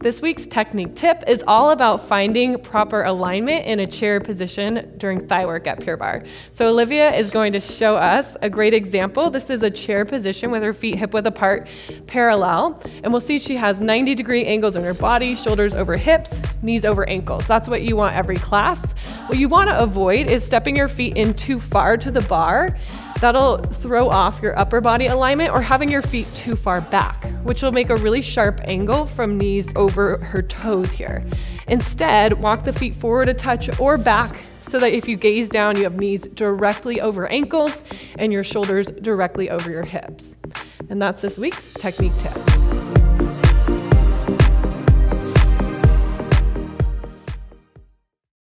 This week's technique tip is all about finding proper alignment in a chair position during thigh work at Pure Barre. So Olivia is going to show us a great example. This is a chair position with her feet hip width apart, parallel, and we'll see she has 90 degree angles in her body, shoulders over hips, knees over ankles. That's what you want every class. What you want to avoid is stepping your feet in too far to the barre That'll throw off your upper body alignment or having your feet too far back, which will make a really sharp angle from knees over her toes here. Instead, walk the feet forward a touch or back so that if you gaze down, you have knees directly over ankles and your shoulders directly over your hips. And that's this week's technique tip.